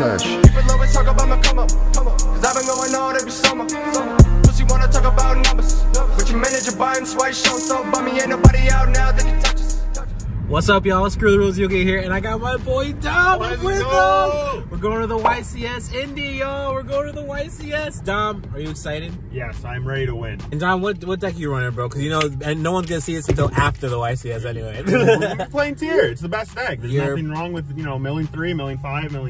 search. People always talk about my come up, come up. Cause I've been going on every summer. summer. Pussy wanna talk about numbers. But your manager buying swipe show so by me ain't nobody out now that can touch us. What's up, y'all? Screw the rules, you'll get here, and I got my boy Dom with us. We're going to the YCS Indy, y'all. We're going to the YCS. Dom, are you excited? Yes, I'm ready to win. And Dom, what what deck are you running, bro? Because you know, and no one's gonna see this until after the YCS anyway. We're playing Tear. It's the best deck. There's You're- nothing wrong with you know milling three, milling five, a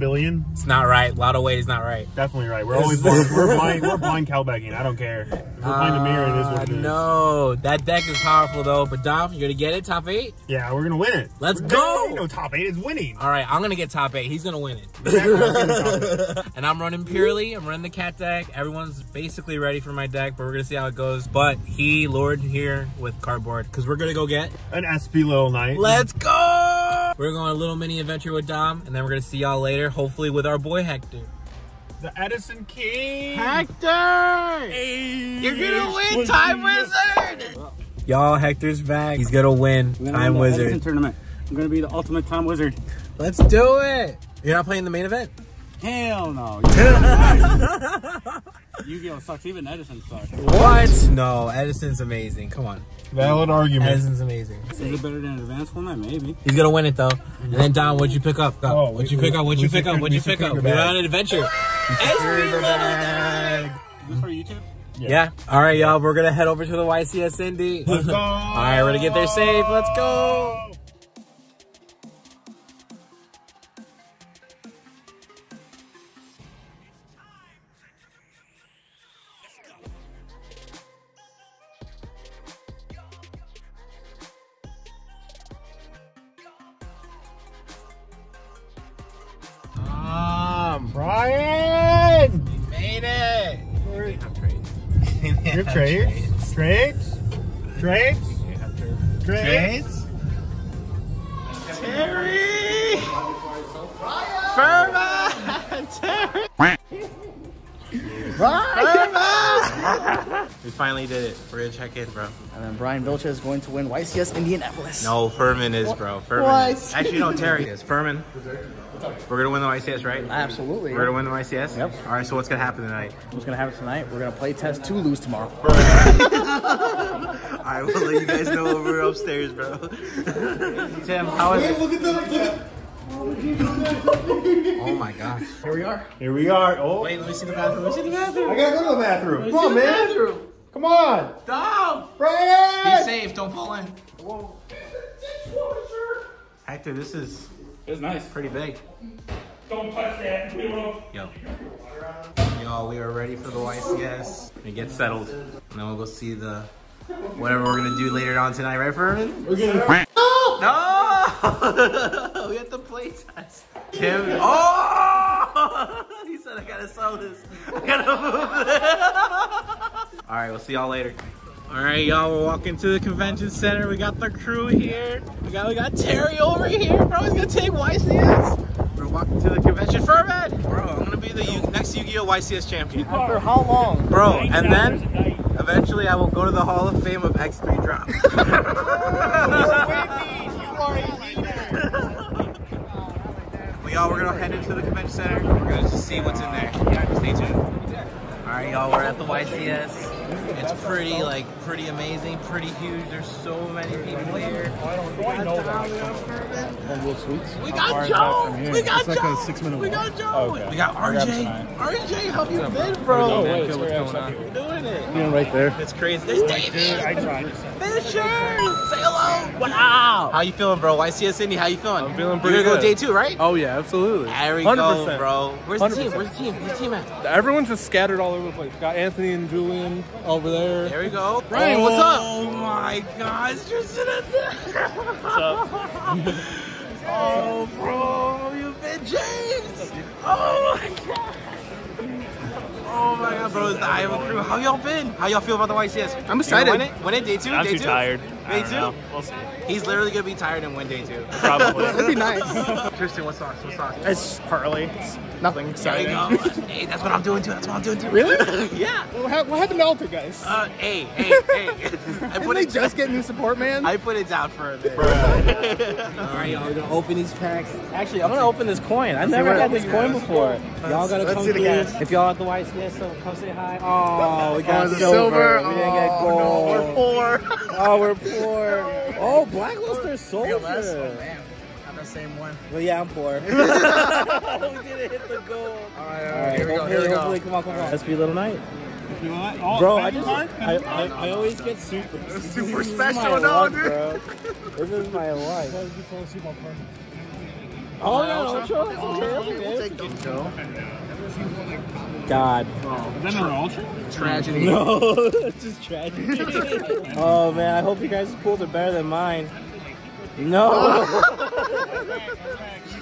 billion. it's not right. A lot of weight is not right. Definitely right. We're always we're, we're blind we're blind cowbagging. I don't care. We're behind the mirror, it is what it is. Uh, No, that deck is powerful though. But Dom, you're gonna get it top eight. Yeah, we're gonna win it. Let's We're- go! No top eight is winning. All right, I'm gonna get top eight. He's gonna win it. Exactly, I'm getting top eight. and I'm running Purrely. I'm running the cat deck. Everyone's basically ready for my deck, but we're gonna see how it goes. But he lured here with cardboard because we're gonna go get. An SP little knight. Let's go! We're going on a little mini adventure with Dom, and then we're gonna see y'all later. Hopefully with our boy Hector. the Edison King. Hector! You're gonna win, Time Wizard! Y'all, Hector's back. He's gonna win, gonna Time win the Edison Wizard. tournament. I'm gonna be the ultimate time wizard. Let's do it! You're not playing the main event? Hell no. Yu-Gi-Oh sucks. Even Edison sucks. What? No, Edison's amazing. Come on. Valid argument. Edison's amazing. Is it better than advanced format? Maybe. He's gonna win it though. And then Don, what'd you pick up? Oh, what'd you we- pick up? What'd you pick up? What'd you pick up? secured We're the bag. on an adventure. SB Little Bag. Is this for YouTube? Yeah. All right, y'all. We're gonna head over to the YCS Indy. Let's go. All right, we're gonna get there safe. Let's go. Um, Brian. Made it. Your trades. Trades. Trades. Trades. Terry. Furman. Terry. We finally did it. We're gonna check in, bro. And then Brian Vilcha is going to win YCS Indianapolis. No, Furman is, bro. Furman. What? Is. Actually, no, Terry is. Furman. We're gonna win the YCS, right? Absolutely. We're gonna win the YCS. Yep. All right. So what's gonna happen tonight? What's going to happen tonight? We're going to play test to lose tomorrow. All right. We'll let you guys know when we're upstairs, bro. Tim, how is it? Look at that. Look at. Oh my gosh. Here we are. Here we are. Oh, Wait, let me see the bathroom. Let me see the bathroom. I gotta go to the bathroom. Come on, man. Bathroom. Come on. Stop. Be safe. Don't fall in. Whoa. Hector, this is It's nice. pretty big. Don't touch that. We will. Yo. Y'all, we are ready for the YCS. We get settled. And then we'll go see the whatever we're gonna do later on tonight, right, Furman? We're gonna. No! we have to play test. Tim. Oh! he said I gotta sell this. I gotta move this. All right, we'll see y'all later. All right, y'all, we're walking to the convention center. We got the crew here. We got we got Terry over here, bro. He's gonna take YCS. We're walking to the convention. Furman, bro, I'm gonna be the Yu- next Yu-Gi-Oh YCS champion, For how long? bro. And then eventually I will go to the Hall of Fame of X3 Drop. Well, y'all, we're gonna head into the convention center. We're gonna just see what's in there. Stay tuned. All right, y'all, we're at the YCS. It's pretty, like, pretty amazing, pretty huge. There's so many people here. I We got Dom, we got Furman. We got Joe. We got Joe. We got Joe. We got RJ. RJ, how you been, bro? wait, What's sorry, going I on? You're doing it. Being right there. It's crazy. There's David. I tried. Fisher. Say hello. Wow. How you feeling, bro? YCS Indy, how you feeling? I'm feeling pretty You're gonna go good. day two, right? Oh yeah, absolutely. There we 100%. go, bro. Where's the team? 100%. Where's the team? Where's the team at? Everyone's just scattered all over the place. Got Anthony and Julian over there. There we go. Oh Ryan, what's up? Oh my gosh, you're sitting there. What's up? oh, bro, You've been James. Oh my god. Oh my god, bro, it's the Iowa crew. How y'all been? How y'all feel about the YCS? I'm excited. You gonna Win it? Win it? Day two? I'm day too two? tired. Day don't two? know. We'll see. He's literally gonna be tired in one day two. Probably. That'd be nice. Tristan, what sauce? What sauce? it's partly. It's nothing There you exciting. go. hey, that's what I'm doing too. That's what I'm doing too. Really? yeah. What hap- what happened to Alter, guys? Uh, hey, hey, hey. I Didn't put they it just get new support, man? I put it down for a bit. All right, y'all. We're gonna open these packs. Actually, I'm gonna open this coin. I've never had this coin before. Y'all gotta Let's come see the through. If y'all at the YCS, so come say hi. Oh, we got the silver. silver. We didn't get gold. Oh, no, we're Four. Oh, we're poor. Oh, Blackluster soldier. I'm the same one. Well, yeah, I'm poor. we didn't hit the goal. All right, all right. here we go, hopefully, here we go. hopefully, come on, come on. Let's be a little night. You want? Oh, Bro, I baby just, card? I, I, I always get super. Super This special, my no, luck, dude. bro. This is my life. Oh, yeah, Ultra. Okay, okay, okay. God. Is that an ultra? Tragedy. No, it's just tragic. oh man, I hope you guys' pools are better than mine. No.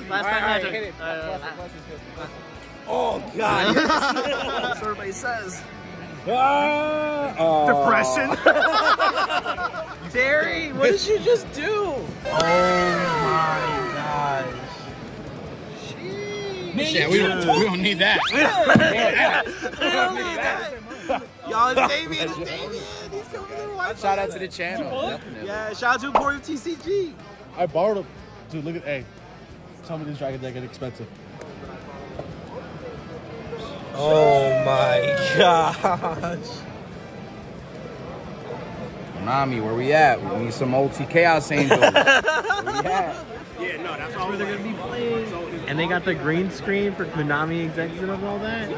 Last time I took oh God. That's what everybody says. Ah! Oh. Depression. Terry, what did you just do? Oh my gosh. Yeah, we don't, we don't need that. Y'all, it's Damien. It's Damien. He's coming to the White Shout out to the channel. Yeah, shout out to Port TCG. I borrowed them. Dude, look at hey. Tell me these dragons that get expensive. Oh my gosh. Nami, where we at? We need some multi chaos angels. where we at? And they got the green screen for Konami executive and all that.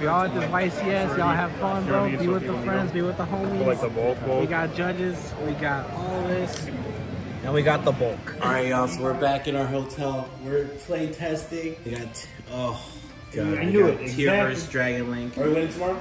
Y'all at the YCS, y'all have fun, bro. Be with the friends, be with the homies. Like the bulk We got judges, we got all this. And we got the bulk. All right, y'all. So we're back in our hotel. We're play testing. We got oh god. I knew we it. got Tear Exactly. versus Dragon Link. Are we winning tomorrow?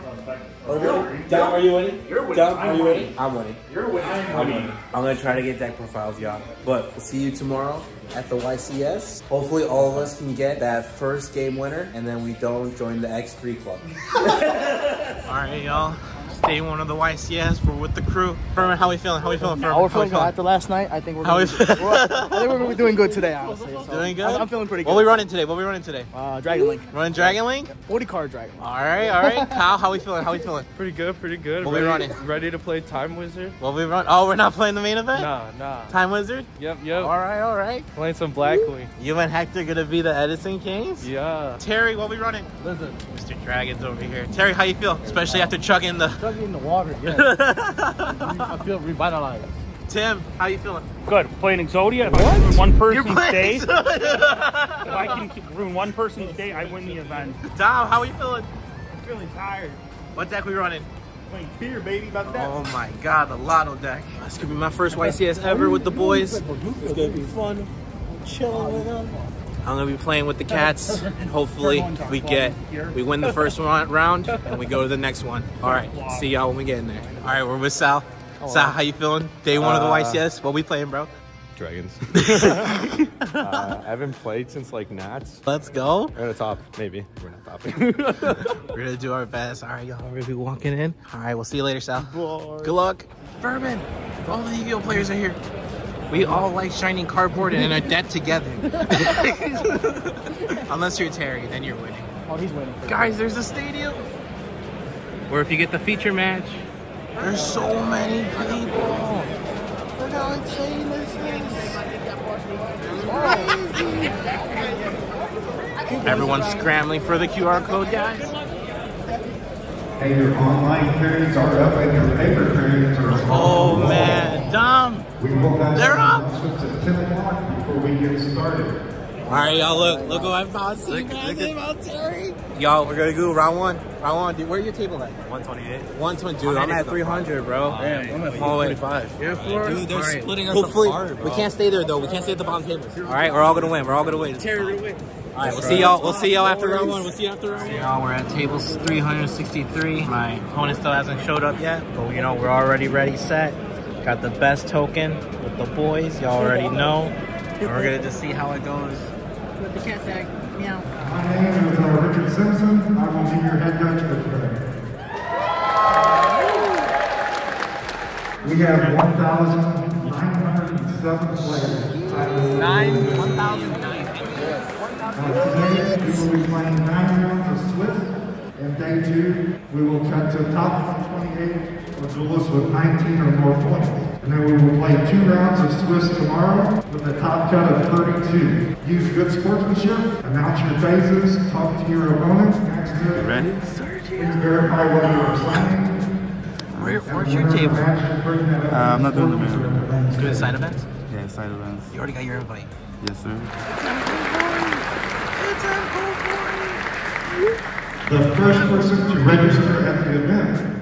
Are we winning? Dom, are you winning? You're winning. Dom, are you winning? I'm winning. You're winning. I'm winning. I'm gonna try to get deck profiles, y'all. But we'll see you tomorrow at the YCS. Hopefully, all of us can get that first game winner, and then we don't join the X3 club. All right, y'all. It's day one of the YCS. We're with the crew. Furman, how we feeling? How we feeling, Furman? Oh, we're How we feeling good. After last night, I think we're How gonna be, we're- I think we're be doing good today, honestly. So Doing good? I'm, I'm feeling pretty good. What we running today? What we running today? Uh, Dragon Link. Running Dragon Link? 40 card Dragon Link. All right, all right. Kyle, how we feeling? How we feeling? Pretty good, pretty good. What we ready, running? Ready to play Time Wizard? What we run? Oh, we're not playing the main event? Nah, nah. Time Wizard? Yep, yep. All right, all right. Playing some Blackwing. You and Hector gonna be the Edison Kings? Yeah. Terry, what we running? Listen, Mr. Dragon's over here. Terry, how you feel? Especially after chugging the. Chugging in the water, yeah. I feel revitalized. Tim, how you feeling? Good. Playing Exodia. If I can ruin one person's day, if I can ruin one person's day, I win the event. Dom, how are you feeling? I'm feeling tired. What deck we running? Playing fear, baby. About that. Oh my god, the Lotto deck. It's gonna be my first YCS ever with the boys. It's gonna be fun. Chilling with them. I'm gonna be playing with the cats, and hopefully we get we win the first one round and we go to the next one. All right, see y'all when we get in there. All right, we're with Sal. Sal, how you feeling? Day one of the YCS. What we playing, bro? Dragons. uh, I haven't played since like Nats. Let's go. We're gonna top, maybe. We're not topping. We're gonna do our best. All right, y'all. We're gonna be walking in. All right, we'll see you later, Sal. Good luck. Furman, all the Yu-Gi-Oh players are here. We all like shining cardboard and are dead together. Unless you're Terry, then you're winning. Oh, he's winning. Guys, there's a stadium. Or if you get the feature match, there's so many people. Look how insane this is. Everyone's scrambling for the QR code, guys. And your online periods are up and your paper periods are up. Oh man, Dom. We will have They're up. announcements at 10 o'clock before we get started. All right, y'all. Look, look what I'm about to see, man. about Terry. Y'all, we're gonna go round one. Round one. Dude, where your table at? 128. 120. Dude, I'm at 300, bro. I'm at Oh, wait. 45. Four. Dude, they're Alright. splitting us Hopefully, apart, we can't stay there though. We can't stay at the bottom table. All right, we're all gonna win. We're all gonna win. Terry, we're gonna win. All right, we'll see y'all. We'll see y'all after round one. We'll see you after round one. Y'all, we're at table 363. My opponent still hasn't showed up yet, but you know we're already ready, set. Got the best token with the boys. Y'all already know. And we're gonna just see how it goes. With the cat tag. Meow. My name is uh, Richard Simpson. I will be your head coach for today. We have 1,000 seven players. Nine, 1,009. Uh, Today, we will be playing nine rounds of Swiss. And day two, we will cut to top 128 for duelists with 19 or more points. And then we will play two rounds of Swiss tomorrow with a top cut of 32. Use good sportsmanship, announce your phases, talk to your opponent. Next to Ready? Please verify whether you're signing. Where, where's your table? Uh, I'm not doing the mail. Doing side events? Yeah, side events. You already got your invite. Yes, sir. The first person to register at the event.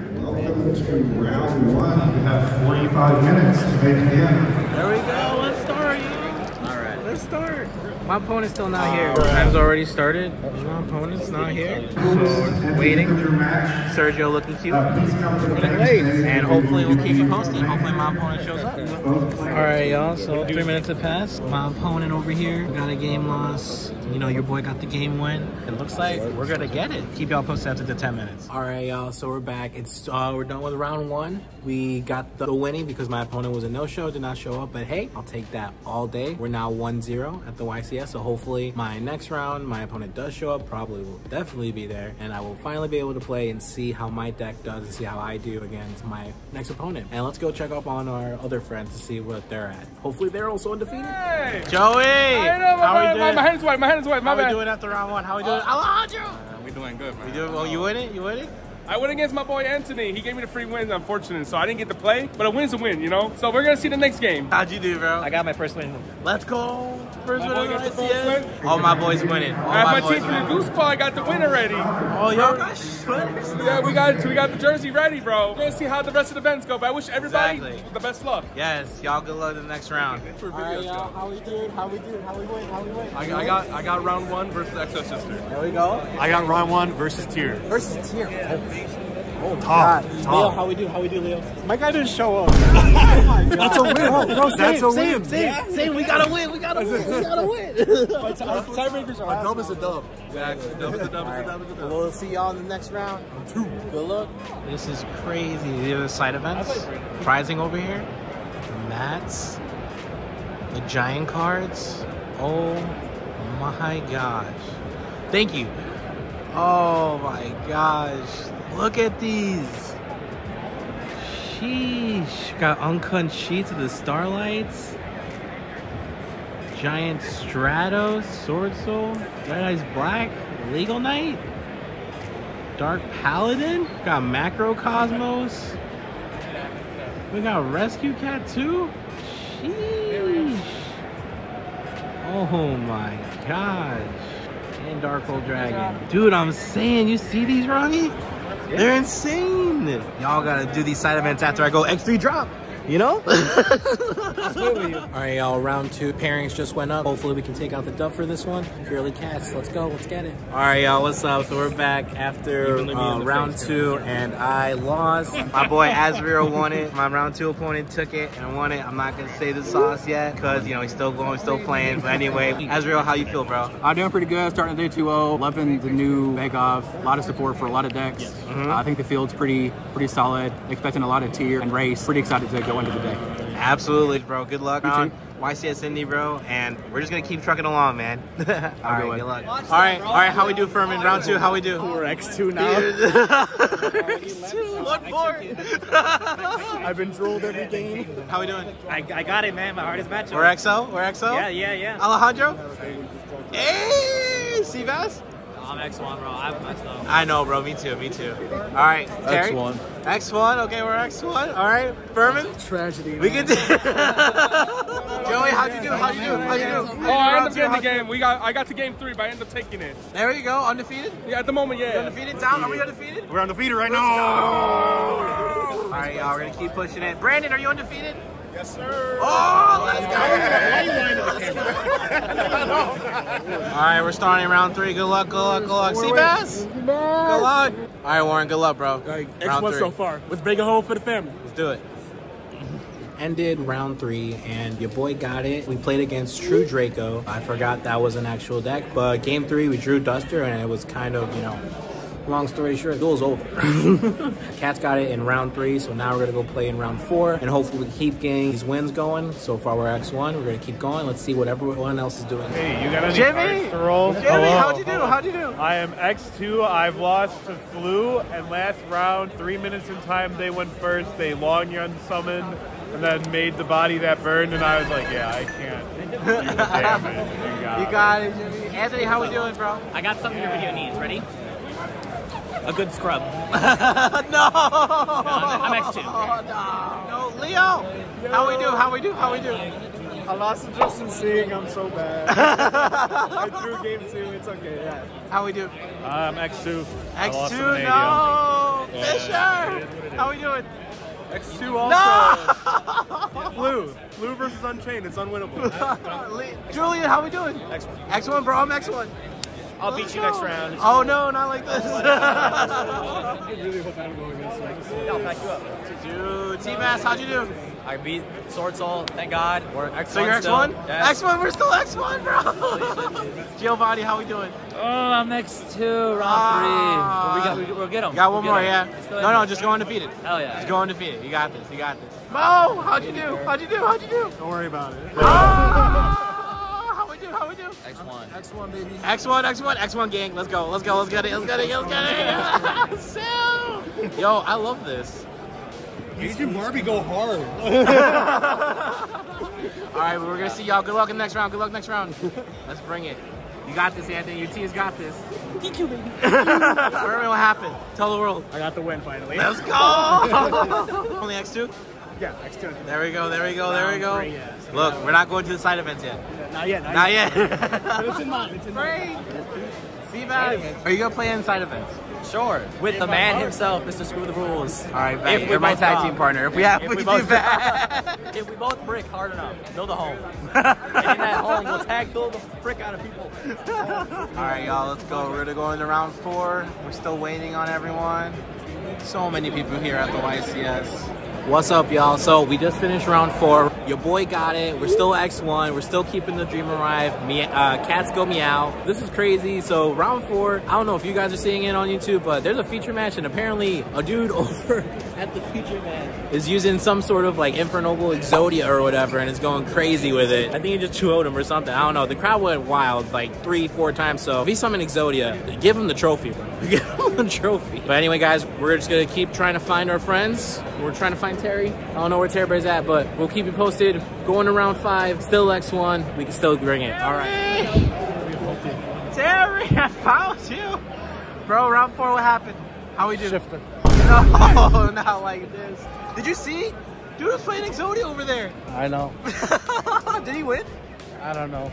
To round one. You have 45 minutes to make it in. There we go. Let's start, you. All right. Let's start. My opponent's still not here. Time's already started. My opponent's not here. So waiting. Sergio looking cute. And hopefully we'll keep you posted. Hopefully my opponent shows up. All right, y'all. So three minutes have passed. My opponent over here got a game loss. You know, your boy got the game win. It looks like we're gonna get it. Keep y'all posted after the 10 minutes. All right, y'all. So we're back. It's uh, we're done with round one. We got the winning because my opponent was a no-show, did not show up. But hey, I'll take that all day. We're now 1-0 at the YCS. So hopefully my next round, my opponent does show up. Probably will definitely be there, and I will finally be able to play and see how my deck does and see how I do against my next opponent. And let's go check up on our other friends to see what they're at. Hopefully they're also undefeated. Hey! Joey, I know, my, how we my, my, doing? my hand's white, my hand's white, my How we bad. doing after round one? How are we doing? Uh, Alejandro! we doing good, man. You doing? Oh, you win it? You win it? I went against my boy Anthony. He gave me the free wins, unfortunately, so I didn't get to play. But a win's a win, you know? So we're gonna see the next game. How'd you do, bro? I got my first win. Let's go. First My win of the the YCS. All my boys winning. All As my boys team from the winning. Goose Squad got the win already. Oh, y'all got sweaters Yeah, we got we got the jersey ready, bro. We're gonna see how the rest of the events go, but I wish everybody Exactly. the best luck. Yes, y'all good luck in the next round. All right, y'all. How we doing? How we doing? How we win? How we win? I, I got I got round one versus Exo Sister. There we go. I got round one versus tier. Versus tier. Oh, Top. Leo, Top. how we do? How we do, Leo? My guy didn't show up. That's a win. Bro, That's a win. Same, same. We gotta win. We gotta win. We gotta win. Uh, tiebreakers are A dub is a dub. Exactly. Double the double the double the double. We'll see y'all in the next round. Two. Good luck. This is crazy. These are the side events. Prizing over here. Mats. The giant cards. Oh my gosh. Thank you. Oh my gosh. Look at these. Sheesh. Got uncut sheets of the starlights. Giant Stratos, Sword Soul, Red Eyes Black, Legal Knight, Dark Paladin, got Macrocosmos, we got Rescue Cat too? Sheesh. Oh my gosh. And Dark Old Dragon. Dude, I'm saying, you see these, Ronnie? They're insane. Y'all gotta do these side events after I go X3 drop. You know? All right, y'all. Round two pairings just went up. Hopefully, we can take out the dub for this one. Purrely cats. Let's go. Let's get it. All right, y'all. What's up? So we're back after uh, round two, and I lost. My boy Azrael won it. My round two opponent took it and won it. I'm not gonna say the sauce yet because you know he's still going, still playing. But anyway, Azrael, how you feel, bro? I'm doing pretty good. Starting the day 2-0. Loving the new Bake Off. A lot of support for a lot of decks. Uh, I think the field's pretty pretty solid. Expecting a lot of tier and race. Pretty excited to go into the day. Absolutely, bro. Good luck You on too. YCS Indy, bro. And we're just gonna keep trucking along, man. all right, one. good luck. All right, all right. How we do, Furman? Round two. How we do? We're X2 what for? I've been trolled every game. How we doing? I, I got it, man. My hardest matchup. We're XO. We're XO. Yeah, yeah, yeah. Alejandro. Hey, Seabass. I'm X1, bro. I'm X1. I know, bro. Me too. Me too. All right, Terry. X1. X1. Okay, we're X1. All right, Furman. Tragedy. We can. do- Joey, how'd you do? How'd you do? How'd you do? Oh, I ended up getting the game. We got I got to game three, but I ended up taking it. There you go. Undefeated. Yeah, at the moment, yeah. Undefeated. Down. Are we undefeated? We're undefeated right now. All right, y'all. We're gonna keep pushing it. Brandon, are you undefeated? Yes, sir. Oh, let's go. All right, we're starting round three. Good luck. Good luck. Good luck. Seabass. Good luck. All right, Warren. Good luck, bro. Round X1 three. so far. Let's big a hole for the family. Let's do it. Ended round three, and your boy got it. We played against True Draco. I forgot that was an actual deck, but game three we drew Duster, and it was kind of you know long story short, duel's over. Cats got it in round three, so now we're gonna go play in round four, and hopefully we keep getting these wins going. So far we're X1, we're gonna keep going. Let's see what everyone else is doing. Hey, you got any Jimmy! cards to roll? Jimmy, Hello. how'd you do? How'd you do? I am X2. I've lost to Flu, and last round, three minutes in time, they went first. They long yun summoned, and then made the body that burned, and I was like, yeah, I can't. do the. You got You it. got it, Jimmy. Anthony, how we doing, bro? I got something your video needs. Ready? A good scrub. no! I'm X2. No, Leo! How we do? How we do? How we do? I lost to Justin Seeing. I'm so bad. I drew game two. It's okay. Yeah. How we do? I'm X2. I lost X2, Vanadium. no! Yeah. Fisher! How we doing? X2 also. No! Blue. Blue versus Unchained. It's unwinnable. Julian, how we doing? X1. X1, bro. I'm X1. I'll beat you next round. Oh no, not like this. I really hope I don't go against X. Yeah, I'll back you up. Dude, T-Mass, how'd you do? I beat Sword Soul, thank God. We're X1 So you're still. X1? Yes. X1, we're still X1, bro. Giovanni, how we doing? Oh, I'm X2, round Ah. three. But we got, we, we'll get him. Got one We'll more, get yeah. 'em. Still in No, no, just go undefeated. Hell yeah. Just go undefeated. You got this. You got this. Mo, how'd you do? How'd you do? How'd you do? Don't worry about it. Ah, how we do? How we do? X1. X1, baby. X1, X1, X1 gang. Let's go. Let's go. Let's get it. Let's get it. Let's get it. Sell. Yo, I love this. Agent Barbie go hard. All right, we're gonna see y'all. Good luck in the next round. Good luck next round. Let's bring it. You got this, Anthony. Your team's got this. Thank you, baby. Remember what happened? Tell the world. I got the win finally. Let's go. Only X2. Yeah, X2. There we go. There we go. There we go. Three, yeah. So Look, we're not going to the side events yet. Not yet. Not, Not yet. yet. but it's in mind. It's in mind. Seabass, are you gonna play inside events? Sure. With the man himself, Mr. Screw the Rules. All right, bet. We You're my tag bomb. team partner. If we have, If we we do both- that. if we both brick hard enough, build a home. and in that home, we'll tag build the frick out of people. All right, y'all, let's go. We're gonna go into round four. We're still waiting on everyone. So many people here at the YCS. What's up, y'all? So we just finished round four. Your boy got it. We're still X1. We're still keeping the dream alive. Me, uh, cats go meow. This is crazy. So round four, I don't know if you guys are seeing it on YouTube, but there's a feature match, and apparently a dude over at the feature match is using some sort of like Infernoble Exodia or whatever, and is going crazy with it. I think he just 2 him or something. I don't know. The crowd went wild like three, four times. So if he's summoned Exodia, give him the trophy, bro. Give him the trophy. But anyway, guys, we're just gonna keep trying to find our friends. We're trying to find Terry. I don't know where Terry Bear's at, but we'll keep you posted. Going to round five, still X1. We can still bring it. All right. Terry, I found you. Bro, round four, what happened? How we do? Shifter. No, not like this. Did you see? Dude was playing Exodia over there. I know. Did he win? I don't know.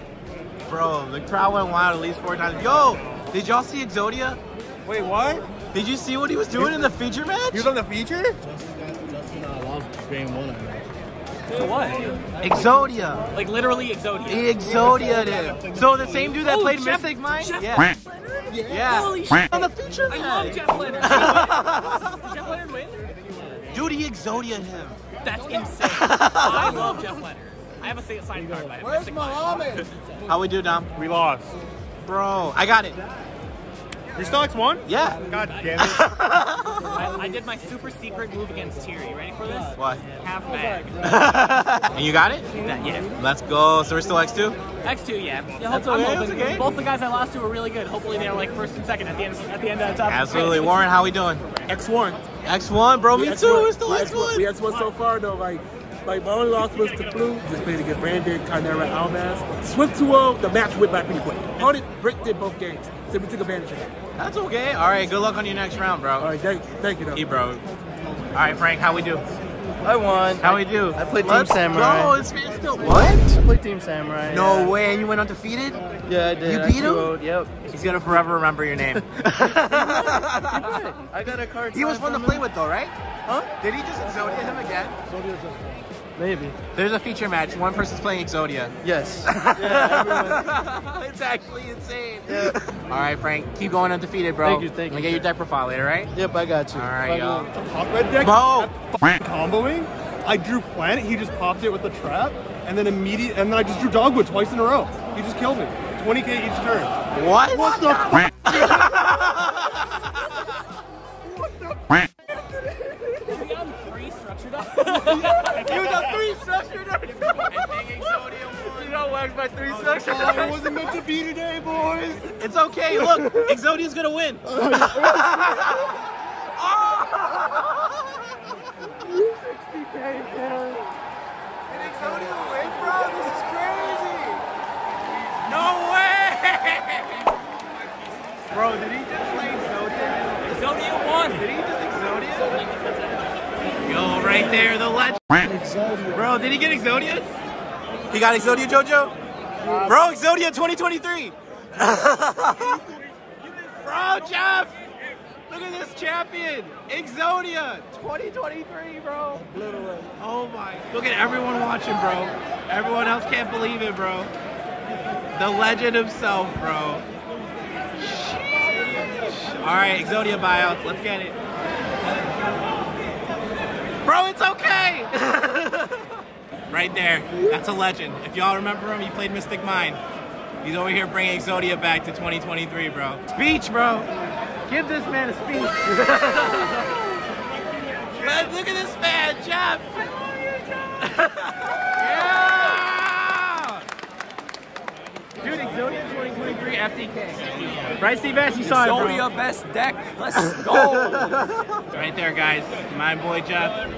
Bro, the crowd went wild at least four times. Yo, did y'all see Exodia? Wait, what? Did you see what he was doing in the feature match? He was on the feature? Justin uh, lost game one. I know. For what? Exodia. Like literally Exodia. He Exodia him. So the same dude that Oh, played Jeff- Mystic Mine? Jeff yeah. Leonard? Yeah. Holy shit. On the feature I match. love Jeff Leonard. Did Jeff Leonard win? Dude, he Exodia him. That's insane. I love Jeff Leonard. I have a sa- signed card by him. Where's Muhammad? How we do, Dom? We lost. Bro, I got it. You're still X1? Yeah. God damn it. I, I did my super secret move against Tiri. Ready for this? What? Half bag. and you got it? That- yeah. Let's go. So we're still X2? X2, yeah. yeah That's I'm okay, hoping- that's okay. Both the guys I lost to were really good. Hopefully they're like first and second at the end at the end of the top. Absolutely. Warren, how we doing? X1. X1, bro. Me too. X1. We're still We X1. We X1 so far though. Like, like my only loss was to Blue. Just played against Brandon, Chimera, Almas. Swift 2-0. The match went by pretty quick. Opponent Brick did both games, so we took advantage of that. That's okay. All right. Good luck on your next round, bro. All right, thank, thank you though. Hey, bro. All right, Frank. How we do? I won. How we do? I played Team Let's Samurai. Go. This man's still what? I played Team Samurai. No yeah. way. And you went undefeated? Yeah, I did. You I beat him? 2-0'd, Yep. He's gonna forever remember your name. I got a card. he was signed fun to play him. with, though, right? Huh? Did he just Exodia him again? Maybe. There's a feature match. One person's playing Exodia. Yes. yeah, it's actually insane. All right, Frank. Keep going undefeated, bro. Thank you, thank I'm you, get your deck profile later, right? Yep, I got you. All right, y'all. Pop red deck. Mo! Comboing. I drew planet. He just popped it with the trap, and then immediate, and then I just drew dogwood twice in a row. He just killed me. 20k each turn. What? What the You got three structured You know whacked by three structured Oh, it wasn't meant to be today, boys. It's okay. Look, Exodia's gonna win. No way! Bro, did he just play Exodia? Exodia won. Did he just Exodia? Yo, right there, the legend. Bro, did he get Exodia? He got Exodia, JoJo? Bro, Exodia 2023. Bro, Jeff. Look at this champion. Exodia 2023, bro. Oh my. Look at everyone watching, bro. Everyone else can't believe it, bro. The legend himself, bro. All right, Exodia buyout. Let's get it. Bro, it's okay. right there. That's a legend. If y'all remember him, he played Mystic Mine. He's over here bringing Exodia back to 2023, bro. Speech, bro. Give this man a speech. Man, look at this man, Jeff. yeah. Dude, Exodia 2023 FTK. Right, Steve S? You saw it, bro. Exodia best deck. Let's go. Right there, guys. My boy Jeff,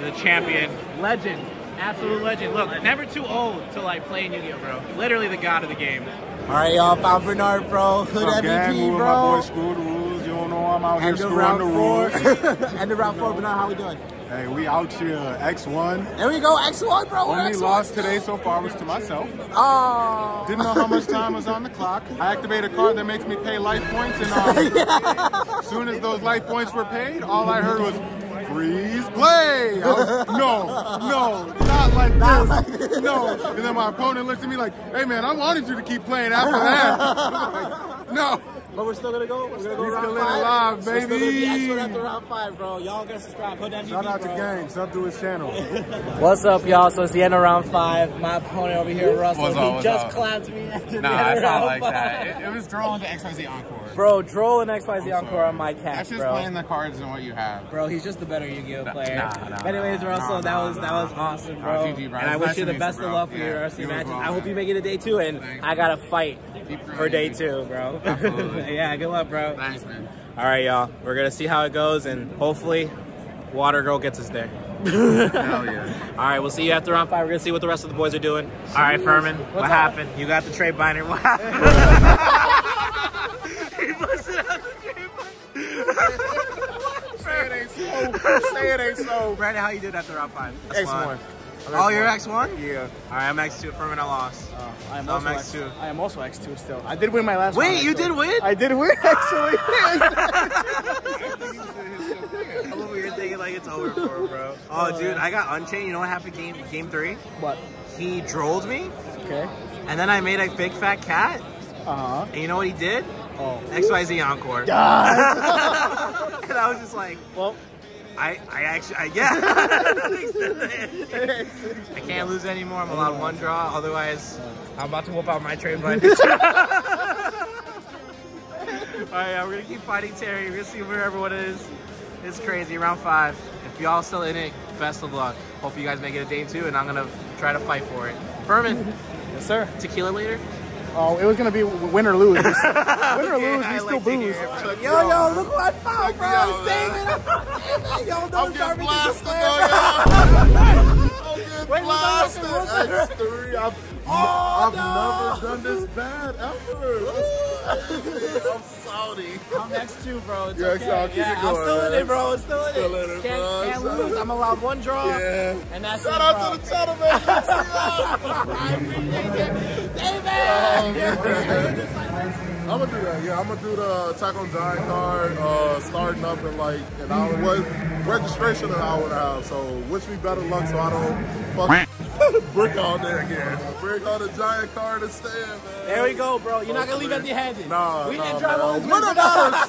the champion, legend, absolute legend. Look, never too old to like play Yu-Gi-Oh, bro. Literally the god of the game. All right, y'all. Found Bernard, bro. Hood What's up, gang? MVP, bro. My boy school the rules. You don't know I'm out here End of screwing round the four. rules. End of round four, Bernard. How we doing? hey, we out here X1. There we go. X1, bro. Only X1 loss today so far was to myself. Oh. Didn't know how much time was on the clock. I activated a card that makes me pay life points, and um, as soon as those life points were paid, all I heard was freeze play. I was, no, no, not like this. No. And then my opponent looks at me like, hey man, I wanted you to keep playing after that. Like, no. But we're still gonna go. We're gonna go We round still in five. it live, We're still gonna be baby. After round five, bro. Y'all gotta subscribe. Hood MVP, Shout out to bro. Gang. Sub to his channel. What's up, y'all? So it's the end of round five. My opponent over here, Russell, What's he up, what's just up? clapped me at the Nah, end of it's not like five. that. It, it was drawing the XYZ Encore. Bro, Droll and XYZ Encore on my cat, That's just bro. playing the cards and what you have. Bro, he's just the better Yu-Gi-Oh Nah, player. nah, nah, Anyways, Russell, nah, that was nah, that was awesome, nah, bro. GG, bro. And I wish nice you the best of luck for your Yeah, RC you matches. I hope you make it to day two, and I got to fight for day two, bro. Yeah, good luck, bro. Thanks, man. All right, y'all. We're gonna see how it goes, and hopefully, Water Girl gets us there. Hell yeah. All right, we'll see you after round five. We're gonna see what the rest of the boys are doing. All right, Furman. What up? happened? You got the trade binder. What happened? he busted out the trade binder. Say it ain't so. Say it ain't so. Brandon, how you did after round five? X1. Oh, you're X1? Yeah. All right, I'm X2. Furman, I lost. I am So I'm also X2. I am also X2 still. I did win my last Wait, round, you actually. did win? I did win, actually. I'm over here thinking like it's over for him, bro. Oh, dude, I got Unchained. You know what happened game game three? What? He drolled me, Okay. and then I made a big fat cat, Uh-huh. and you know what he did? Oh. XYZ Encore. God. and I was just like, well, I, I actually, I, yeah. I can't lose anymore. I'm allowed one draw. Otherwise, I'm about to whoop out my trade binder. All right, yeah, we're gonna keep fighting Terry. We're gonna see where everyone is. It's crazy. Round five. If y'all still in it, best of luck. Hope you guys make it a day two, and I'm gonna try to fight for it. Furman, yes, sir. tequila later. Oh, it was gonna be win or lose. win or lose, I we like still to booze. hear. Yo, yo, look who I found, bro. David. Yo, don't start me to Wait, Blasted what's up? X3. I've, Oh, I've no. never done this bad ever. I'm salty. I'm X2, bro. It's Yeah, okay. so I'll keep yeah, it I'm going, still in man. it, bro. I'm still in Still it. in it, can't, bro. can't Shout lose. I'm allowed one draw. Yeah. And that's Shout it, out bro. to the channel, man. I'm gonna do that. Yeah, I'm gonna do the Attack on Giant card, uh, starting up in like an hour. What registration an hour and a half? So wish me better luck so I don't fuck brick on there again. Brick on the Giant card instead, man. There we go, bro. You're not gonna leave empty-handed. Nah, we nah, can drive man. all this What way about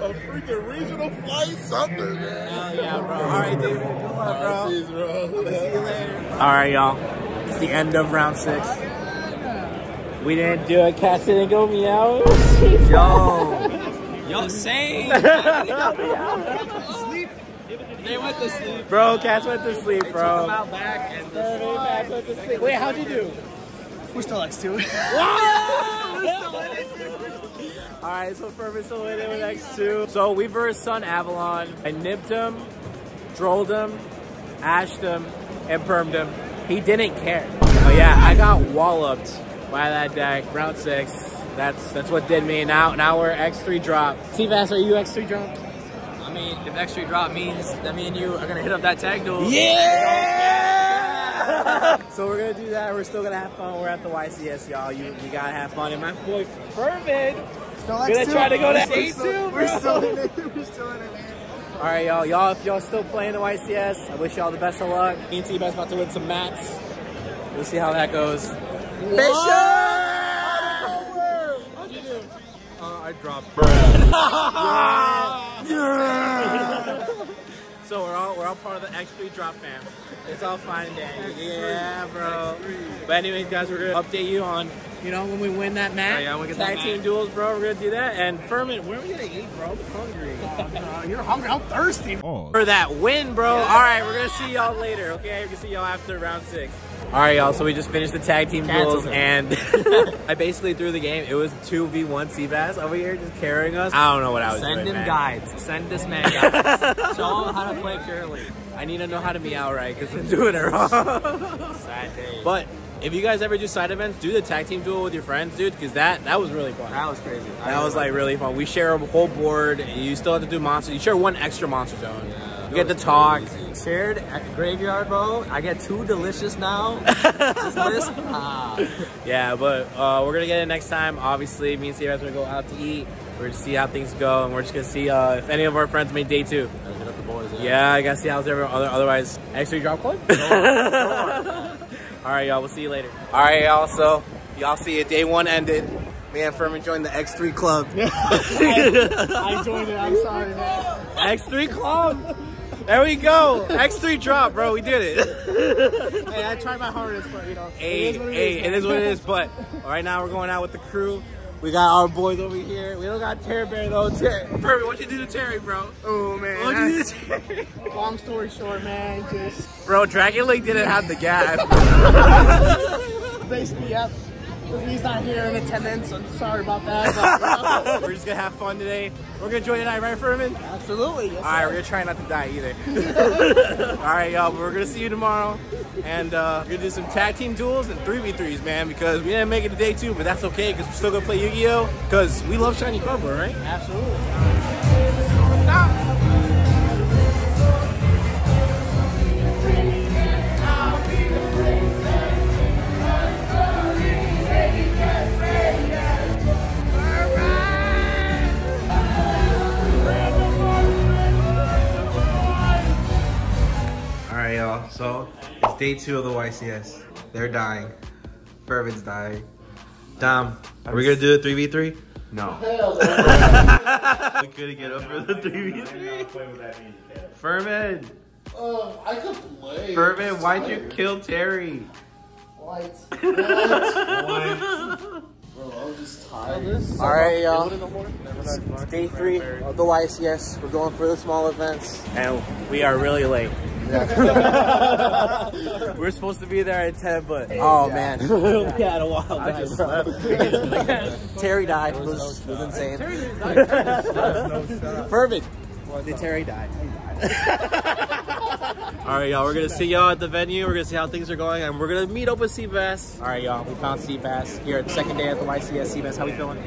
down. a freaking regional flight, something, man. Hell yeah, bro. All right, David. Good luck, bro. Peace, bro. See you later. All right, y'all. It's the end of round six. We didn't do it. Cass didn't go meow. Yo. Yo, same. They went to sleep. Bro, cats went to sleep, They bro. took him out back and Cass went to sleep. Wait, how'd you do? We're still X2. All right, so Furman's still in it with X2. So we versed Sun Avalon. I nipped him, drolled him, ashed him, and permed him. He didn't care. Oh yeah, I got walloped by that deck, round six. That's that's what did me. Now now we're X3 drop. T-Vass, are you X3 drop? I mean, if X3 drop means that me and you are gonna hit up that tag duel. Yeah! so we're gonna do that. We're still gonna have fun. We're at the YCS, y'all. You we gotta have fun. And my boy Furman gonna try to go to A2, still- bro. We're still in it. We're still in it, man. All right, y'all. Y'all, if y'all still playing the YCS, I wish y'all the best of luck. Me and T-Bass about to win some mats. We'll see how that goes. Do? Uh, I dropped. So we're all we're all part of the X3 drop fam. It's all fine and dandy. Yeah, bro. But anyways, guys, we're gonna update you on you know when we win that match. Oh, yeah, we get that tag team duels, bro. We're gonna do that. And Furman, where are we gonna eat, bro? I'm hungry. Uh, you're hungry. I'm thirsty. For that win, bro. All right, we're gonna see y'all later. Okay, we're gonna see y'all after round six. All right, y'all. So we just finished the tag team Cancel duels, and I basically threw the game. It was two v one Seabass over here just carrying us. I don't know what I was Send doing. him man. guides. Send this man guides. Show him how to play Purrely. I need to know how to meow right because I'm doing it wrong. Sad day. but if you guys ever do side events, do the tag team duel with your friends, dude, because that that was really fun. That was crazy. I That was really like really fun. We share a whole board. and You still have to do monster. You share one extra monster zone. you get to talk. Shared at the graveyard, bro. I get too delicious now. this ah. Yeah, but uh, we're gonna get it next time. Obviously, me and Steve are gonna go out to eat. We're gonna see how things go, and we're just gonna see uh, if any of our friends made day two. Hit up the boys. Yeah, I gotta see how's everyone. Other, otherwise, X3 drop club. All right, y'all. We'll see you later. All right, y'all. So y'all see it. Day one ended. Me and Furman joined the X3 club. I joined it. I'm sorry, man. X3 club. There we go. X3 drop, bro. We did it. Hey, I tried my hardest, but you know. Hey, it is what it hey, is, it is what it is. But right now we're going out with the crew. We got our boys over here. We don't got Terry Bear though. Terry, Furby, what you do to Terry, bro? Oh man. What you do to Terry? Long story short, man, just Bro, Dragon Link didn't have the gas. basically, He's not here in attendance. I'm sorry about that. but, we're just gonna have fun today. We're gonna join tonight, right, Furman? Absolutely. Yes, All right, sir. we're gonna try not to die either. All right, y'all. We're gonna see you tomorrow, and uh, we're gonna do some tag team duels and three v threes, man. Because we didn't make it to day two, but that's okay because we're still gonna play Yu-Gi-Oh. Because we love shiny cardboard, right? Absolutely. Y'all. So it's day two of the YCS. They're dying. Fervin's dying. Dom, are we gonna do a three v three? No. we couldn't get over the three v three. Furman, Uh, I could play. Furman, why'd you kill Terry? What? What? Bro, I was just tired. All right, y'all. It's day three of the YCS. We're going for the small events, and we are really late. We're supposed to be there at 10, but oh man, we had a wild night, bro. Terry died. It was, it was insane. Perfect. Did Terry die? All right, y'all. We're gonna see y'all at the venue. We're gonna see how things are going, and we're gonna meet up with Seabass. All right, y'all. We found Seabass here at the second day at the YCS. Seabass, how we feeling?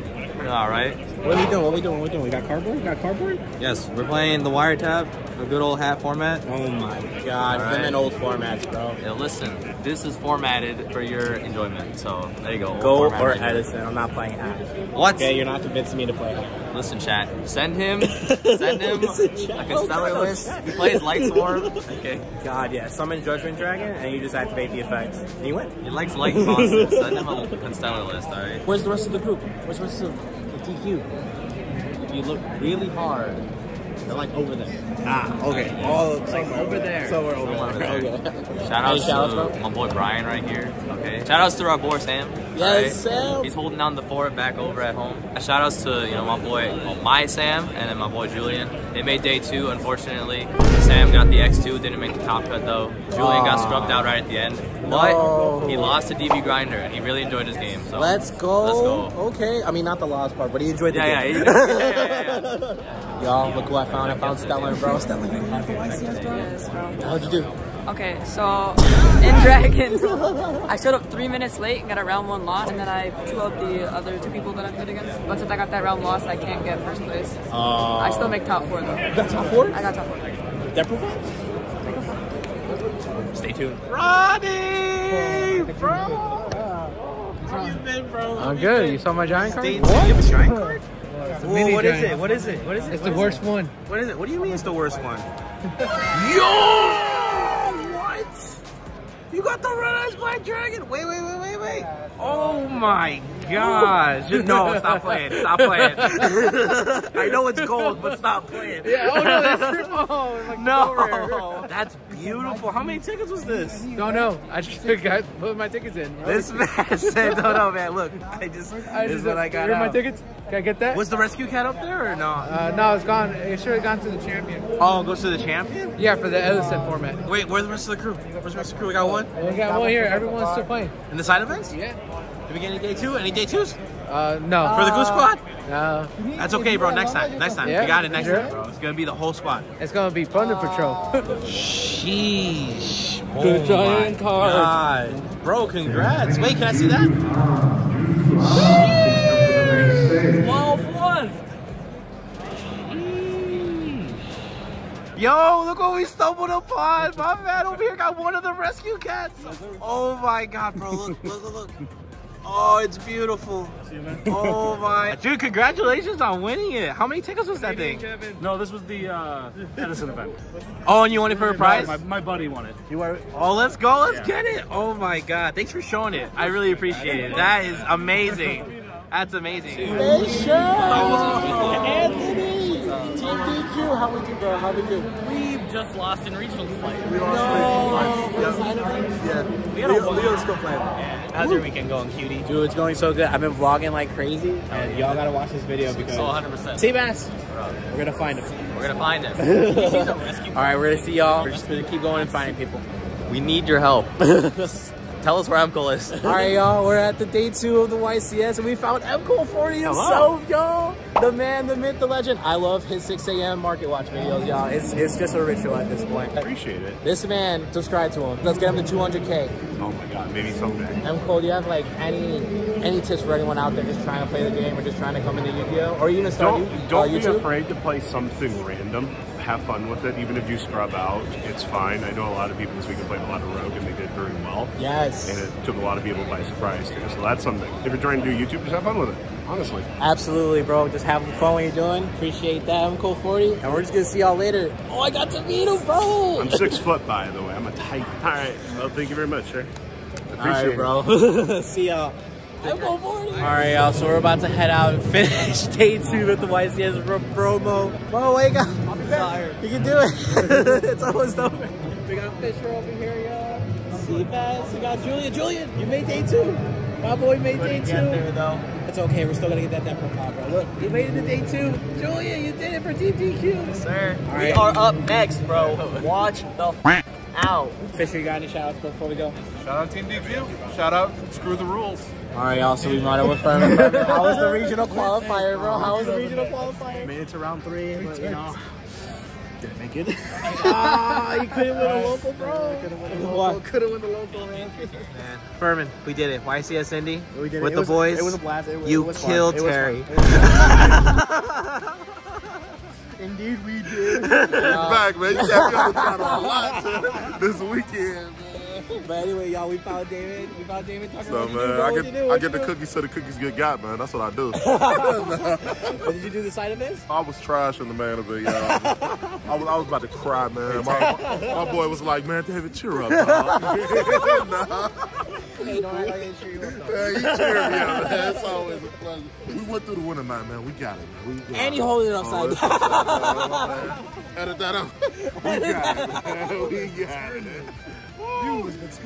All right. What are we doing? What are we doing? What are we doing? We got cardboard? We got cardboard? Yes, we're playing the wiretap, the good old hat format. Oh my god, All them right. and old formats, bro. Yeah, listen, this is formatted for your enjoyment. So there you go. Go or. Edison. I'm not playing hat. What? Okay, you're not convincing me to play hat. Listen, chat. Send him. Send him like a stellar oh, list. He plays Lightsworn. Okay. God, yeah. Summon Judgment Dragon, and you just activate the effect. And you win. He likes light monsters. Send him a constellar list. All right. Where's the rest of the group? Where's the rest of the TQ? If you look really hard, they're like over there. Ah, okay. All Like over there. Somewhere over Somewhere there. there. Okay. Shout out Any shout-outs, to my boy Brian right here. Okay. Shout outs to our boy Sam. Yes, right? Sam. He's holding down the fort back over at home. Shout outs to you know my boy, well, my Sam, and then my boy Julian. They made day two. Unfortunately, Sam got the X2, didn't make the top cut though. Julian got scrubbed out right at the end, but No. he lost to DB Grinder, and he really enjoyed his game. So Let's go. Let's go. Okay. I mean, not the lost part, but he enjoyed the Yeah, game. yeah, he- yeah, Y'all, look who I found. I found Stellar, bro. Stellar, how'd you do? Okay, so in Dragons, I showed up three minutes late and got a round one loss, and then I two up the other two people that I played against. But since I got that round loss, I can't get first place. Oh. I still make top four though. You got top four? I got top four. That proof Stay tuned. Ronnie, bro. How you been, bro? I'm good. You saw my giant card? Stay- You have a giant card? Whoa, what is it? What is it? What is it? It's What the worst it? one. What is it? What do you mean it's the worst one? Yo! What? You got the red eyes black dragon? Wait, wait, wait, wait, wait. Oh my gosh. No, stop playing. Stop playing. I know it's gold, but stop playing. Yeah, oh no, that's oh, it's like so rare. no. That's beautiful. How many tickets was this? No, no. I just got put my tickets in. bro. This man said, no, no, man, look. I just, I this just is what I got Here are my tickets. Can I get that? Was the rescue cat up there or no? Uh, no, it's gone. It should have gone to the champion. Oh, it goes to the champion? Yeah, for the Edison format. Wait, where's the rest of the crew? Where's the rest of the crew? We got one? We got one here. Everyone's still playing. In the side events? Yeah. Did we get any day two? Any day twos? Uh, no. For the Goose Squad? No. That's okay, bro. Next time. Next time. Yeah, we got it next sure. time, bro. It's gonna be the whole squad. It's gonna be Thunder Patrol. Sheesh. The Oh giant my card. God. Bro, congrats. Wait, can I see that? 12 1. Yo, look what we stumbled upon. My man over here got one of the rescue cats. Oh my god, bro. Look, look, look, look. Oh, it's beautiful. Oh my. Dude, congratulations on winning it. How many tickets was that thing? No, this was the uh, Edison event. Oh, and you won it for a prize? My, my buddy won it. You are. Oh, let's go. Let's get it. Oh my god. Thanks for showing it. I really appreciate it. That is amazing. That's amazing. Hey, Anthony! Team DQ, how we do, bro? How we do? We just lost in regional fight. We lost Yeah. We had a Leo- one- Leo's still playing. Yeah. How's your weekend going, cutie? Dude, it's going so good. I've been vlogging like crazy, and y'all gotta watch this video because. Oh, 100%. Seabass, we're gonna find him. We're gonna find him. All right, we're gonna see y'all. We're just gonna keep going and finding people. We need your help. Tell us where Mkohl is. All right, y'all. We're at the day two of the YCS, and we found Mkohl40 himself, y'all. The man, the myth, the legend. I love his 6 a.m. market watch videos, y'all. It's it's just a ritual at this point. Appreciate it. This man, subscribe to him. Let's get him to 200k. Oh my god, maybe someday. Mkohl, do you have like any any tips for anyone out there just trying to play the game or just trying to come into Yu-Gi-Oh? Or you gonna start Don't, don't uh, be afraid to play something random. Have fun with it. Even if you scrub out, it's fine. I know a lot of people this weekend played a lot of Rogue and they did very well. Yes. And it took a lot of people by surprise too. So that's something. If you're trying to do YouTube, just have fun with it. Honestly. Absolutely, bro. Just have fun what you're doing. Appreciate that, Mkohl40. And we're just gonna see y'all later. Oh, I got to meet him, bro. I'm six foot by the way. I'm a tight. All right. Well, thank you very much, sir. All right, Appreciate bro. see y'all. Mkohl40. All right, y'all. So we're about to head out and finish day two with the YCS promo. Oh wake up. I'm tired. You can do it. it's almost over. We got Fisher over here, y'all. Seabass. We got Julian. Julian, you made day two. My boy made day two. there, though. It's okay. We're still gonna get that that profile, bro. Look, you made it to day two. Julian, you did it for Team DQ. Sir, All we are up next, bro. Watch the f- out. Fisher, you got any shout outs before we go? Shout out Team DQ. Shout out Screw the Rules. All right, y'all. So we might have with Furman. Furman. How was the regional qualifier, bro? How was the regional qualifier? Made it to round three, but you know. Didn't make it. ah, you couldn't win a local, bro. Couldn't win a local. Couldn't win the local, man. Furman, we did it. YCS Indy We did it. with It the was- boys. it was a blast. It was- you it was fun. killed It was Terry. Indeed, we did. Back, man. You got me on the channel a lot this weekend. But anyway, y'all, we found David. We found David talking So about man, what I you do, get. I get the do? cookies so the cookies get got, man. That's what I do. But did you do the side of this? I was trashing the man of bit, y'all. I was I was about to cry, man. My, my boy was like, man, David, cheer up. Nah. Hey, don't act like I cheer you up. Man, you cheer me up, man. It's always a pleasure. We went through the winter night, man. We got it, man. We, And you holding it upside oh, down. upside. Edit that out. We got it, man. We got it.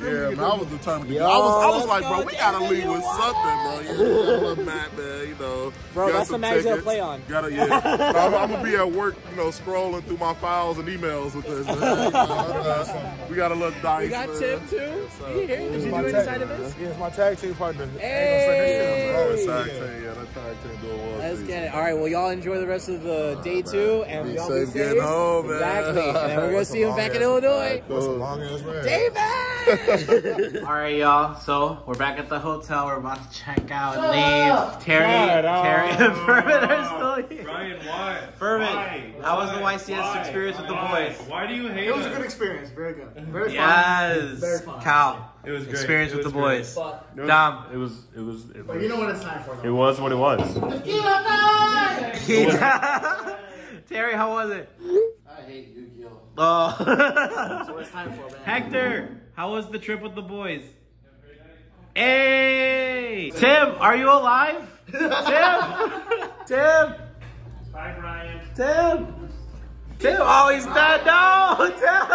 Yeah, man, I was determined to Yo, go. I was, I was like, bro, we gotta leave with won. something, bro. Yeah, a little mat, man, you know. Bro, got that's some the match you'll tickets. play on. Gotta, yeah. No, I'm, I'm gonna be at work, you know, scrolling through my files and emails with this. You know, uh, we got a little dice. We got man. Tim too. Yes, sir. You hear? Did you do any side events? Yeah, it's my tag team partner. Hey! Oh, it's tag team, yeah, that tag team doing well. Let's get it. All right, well, y'all enjoy the rest of the day two, and Be y'all safe getting home, man. Exactly. And we're gonna see him back in Illinois. That's a long ass. David. All right, y'all. So we're back at the hotel. We're about to check out Shut leave. up. Terry, Shut up. Terry, and Furman are still here. Ryan, why? Furman, Why? how was the YCS Why? experience with the boys? Why do you hate It was a good experience. Very good. Very fun. Yes, Very fun. Cal. It was great. Experience It with was the great. boys. It was- Dom. It was. It was. It But you know what it's time for. It was what it was. Terry, how was it? I hate Yu-Gi-Oh. Oh. That's what it's time for, man. Hector, how was the trip with the boys? Hey! Tim, are you alive? Tim! Tim! Bye, Brian. Tim! Tim! Oh, he's dead! No! Tim!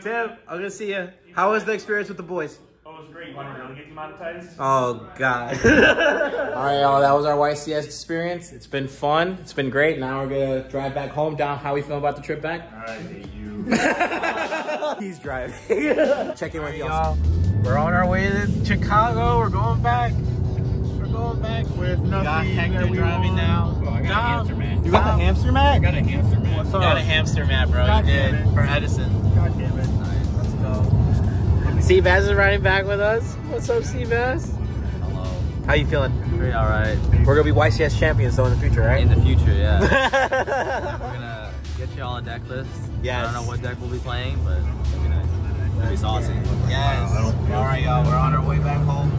Tim, I'm gonna see you. How was the experience with the boys? Oh, was great. You want to really get demonetized? Oh, God. All right, y'all. That was our YCS experience. It's been fun. It's been great. Now we're gonna drive back home. Dom, how we feel about the trip back? All right, hate you. He's driving. Check in with y'all. We're on our way to Chicago. We're going back. We're going back. With We got nothing Hector that we driving want. now. Oh, I got a Dom. hamster man. You got the hamster mat? I got a hamster man. What's up? You got a hamster mat, bro. God you did. For Edison. God damn it. Nice. Let's. Seabass is riding back with us. What's up, Seabass? Hello. How you feeling? Pretty alright. We're gonna be YCS champions though in the future, right? In the future, yeah. We're gonna get you all a deck list. Yes. I don't know what deck we'll be playing, but it'll be nice. It'll be saucy. Yes. All right, y'all. We're on our way back home.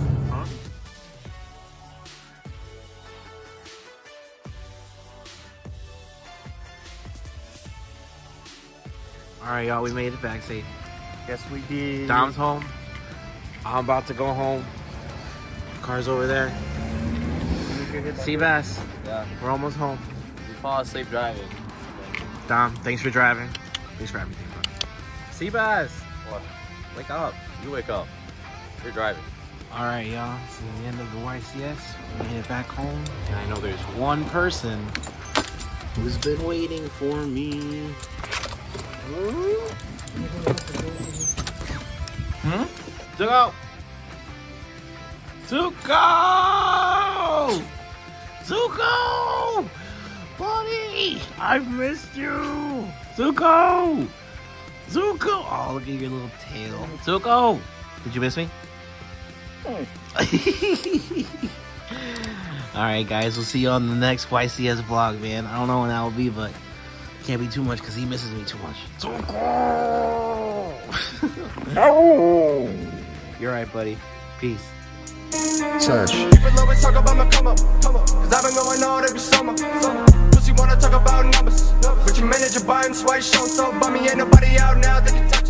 All right, y'all. We made it back safe. Yes, we did. Dom's home. I'm about to go home. Car's over there. Seabass, Yeah. we're almost home. You fall asleep driving. Dom, thanks for driving. Thanks for everything, bro. Seabass, What? wake up. You wake up. You're driving. All right, y'all. This is the end of the YCS. We made it back home, and I know there's one person who's been waiting for me. Hmm? Zuko! Zuko! Zuko! Buddy! I've missed you! Zuko! Zuko! Oh, look at your little tail. Zuko! Did you miss me? Alright guys, we'll see you on the next YCS vlog, man. I don't know when that will be, but can't be too much because he misses me too much. You're right, buddy. Peace. Keep it low and talk about my come up, come up. Cause I've been going on every summer. summer. Pussy wanna talk about numbers. But your manager buying swipe show so bummy ain't nobody out now that can touch